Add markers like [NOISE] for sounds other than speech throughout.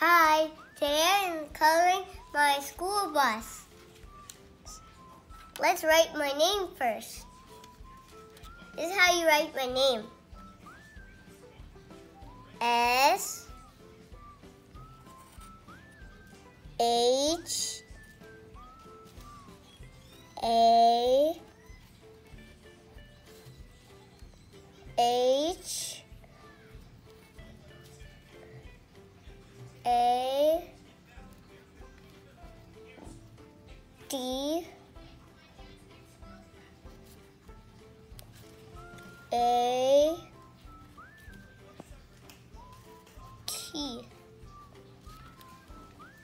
Hi, today I'm coloring my school bus. Let's write my name first. This is how you write my name. S H A T.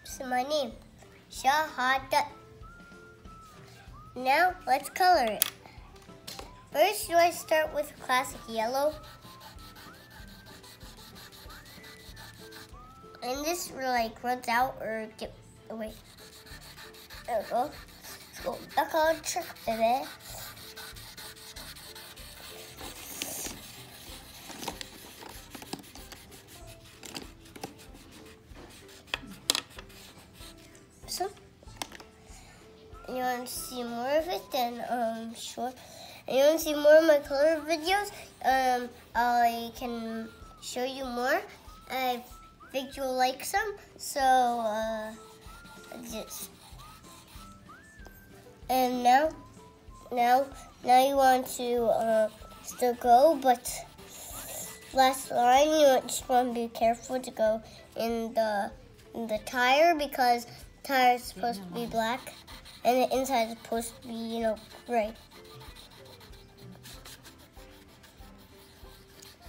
This is my name, Shahadat. Now let's color it. First, do I start with classic yellow? And this like runs out or get away. There we go. Let's go back on trick, baby. Want to see more of it, then um, sure. You want to see more of my color videos, um, I can show you more. I think you'll like some, so uh, just. And now, now, now you want to uh, still go, but last line you just want to be careful to go in the in the tire because tire is supposed to be black and the inside is supposed to be you know gray.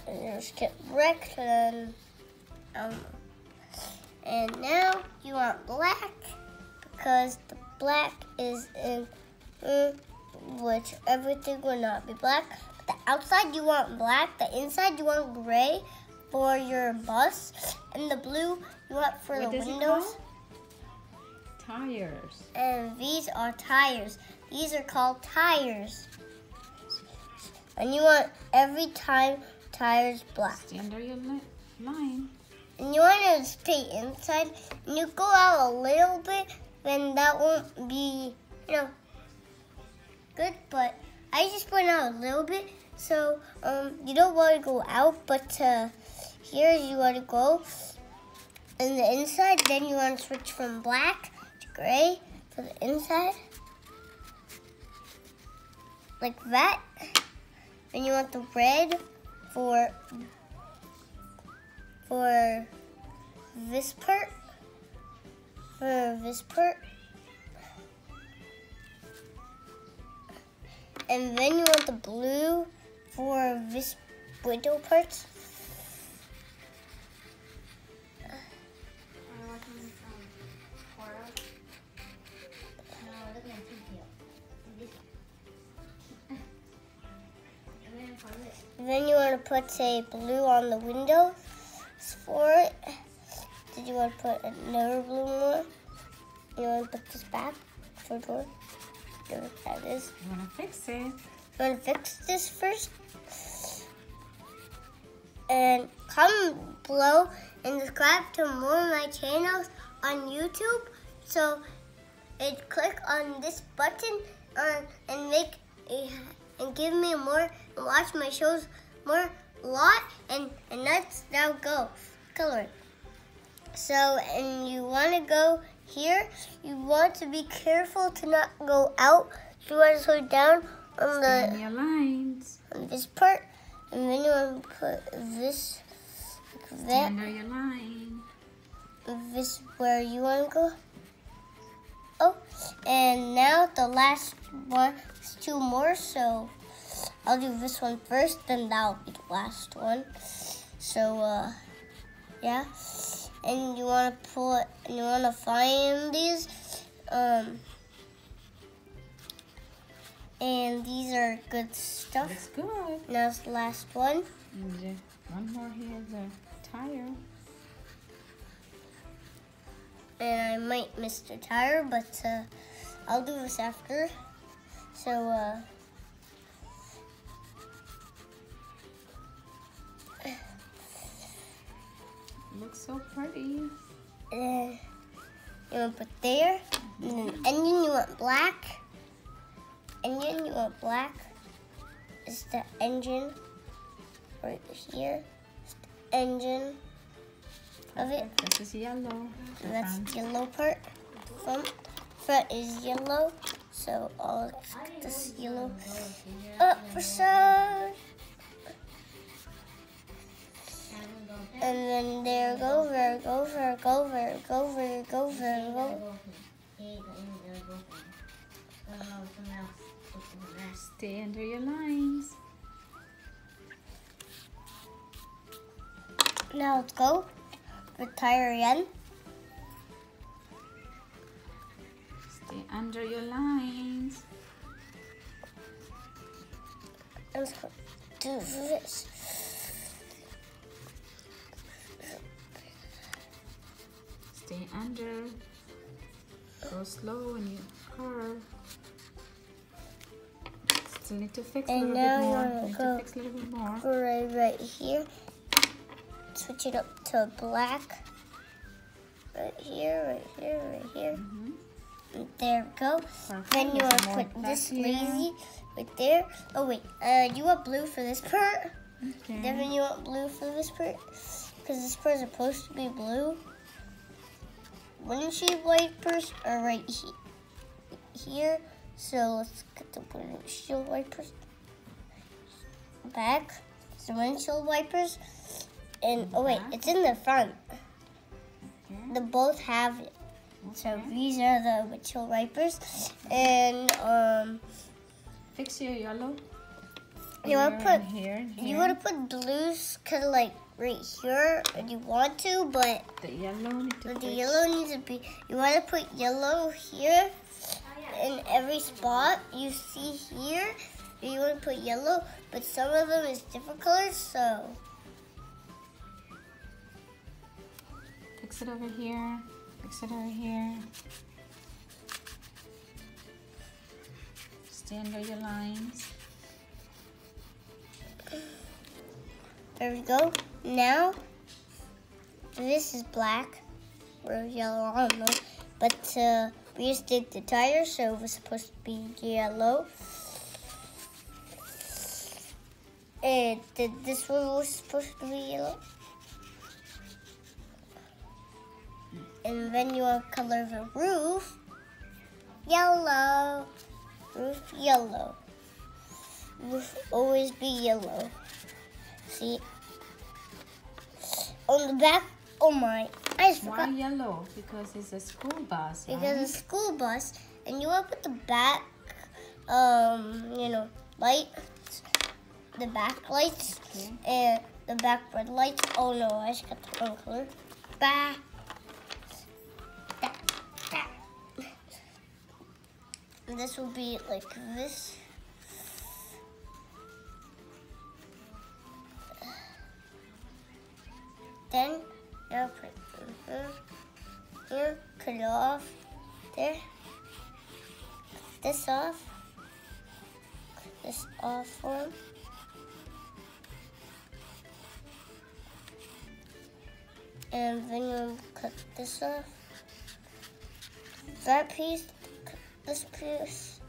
And just get wrecked and um and now you want black because the black is in mm, which everything will not be black. The outside you want black, the inside you want gray for your bus, and the blue you want for the windows. Tires. And these are tires. These are called tires. And you want every time tires black. Stay under your li- line. And you want to stay inside. And you go out a little bit, then that won't be, you know, good. But I just went out a little bit. So um, you don't want to go out, but uh, here you want to go. in the inside, then you want to switch from black gray for the inside. Like that. And you want the red for for this part. For this part. And then you want the blue for this window part. Then you want to put a blue on the window for it. Did you want to put another blue one? You want to put this back for door? There that is. You want to fix it. You want to fix this first? And comment below and subscribe to more of my channels on YouTube. So, and click on this button uh, and make a, and give me more and watch my shows more a lot and and that's now go coloring. So and you want to go here. You want to be careful to not go out. You want to slow down on Stay the your lines. on this part, and then you want to put this like that. under your line. This where you want to go. Oh, and now the last one two more, so I'll do this one first, then that'll be the last one. So, uh, yeah. And you want to put, and you want to find these, um, and these are good stuff. Looks good. Now it's the last one. One more here, the tire. and I might miss the tire, but uh, I'll do this after. So, uh, [SIGHS] Looks so pretty. And you want to put there. And then engine you want black. Engine you want black. Is the engine right here. It's the engine of it. This is yellow. That's yellow part. Front, front is yellow. So I'll stick this yellow up for side. And then there, go over, go over, go over, go over, go over, go. Stay under your lines. Now let's go. Retire again. Under your lines. And let's go do this. Stay under. Go slow when you curve. Still need to fix a And little bit more. Need to fix a little bit more. Right, right here. Switch it up to black. Right here, right here, right here. Mhm. And there we go. Perfect. Then you There's want to put this here. lazy right there. Oh wait, uh, you want blue for this part? Okay. Devin, you want blue for this part? Because this part is supposed to be blue. Windshield wipers are right he- here. So let's get the windshield wipers back. The windshield wipers. And oh wait, it's in the front. They both have it. So these are the windshield wipers. And um, Fix your yellow. You wanna put- and here. you want to put blues kind of like right here, and you want to, but the yellow need to the fix. yellow needs to be, you want to put yellow here in every spot you see here. You want to put yellow, but some of them is different colors, so. Fix it over here. Fix it over here. Stay under your lines. There we go. Now, this is black I don't know. But uh, we just did the tire, so it was supposed to be yellow. And th- this one was supposed to be yellow. And then you to color the roof yellow. Roof yellow. Roof always be yellow. See? On the back, oh my, I just Why forgot. yellow? Because it's a school bus. Because right? it's a school bus, and you want put the back, um, you know, light, the back lights, Okay. and the back red lights. Oh no, I just got the wrong color. Back. This will be like this. Then, now put mhm. here, cut it off. There. This off. This off him. And then you cut this off. That piece, cut this piece.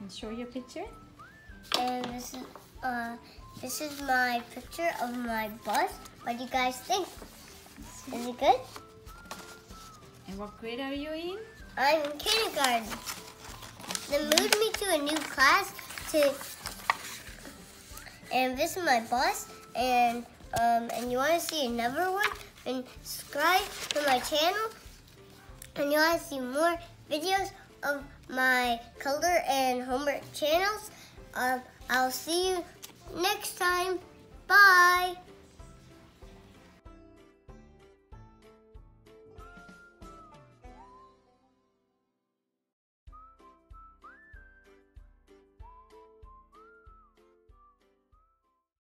And show your picture. And this is uh this is my picture of my bus. What do you guys think? Is it good? And what grade are you in? I'm in kindergarten. They moved me to a new class to and this is my bus and um and you wanna see another one subscribe to my channel and you wanna see more videos of my color and homework channels. Um I'll see you next time. Bye.